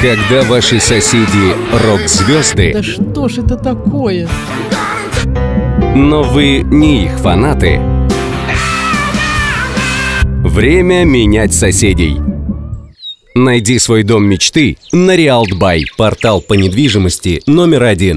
Когда ваши соседи рок-звезды, Да что ж это такое? но вы не их фанаты. Время менять соседей. Найди свой дом мечты на Реалтбай, портал по недвижимости номер один.